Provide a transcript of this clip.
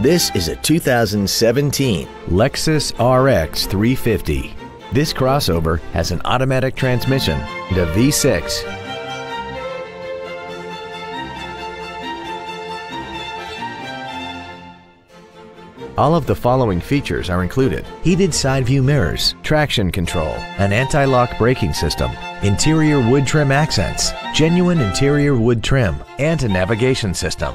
This is a 2017 Lexus RX 350. This crossover has an automatic transmission and a V6. All of the following features are included. Heated side view mirrors, traction control, an anti-lock braking system, interior wood trim accents, genuine interior wood trim, and a navigation system.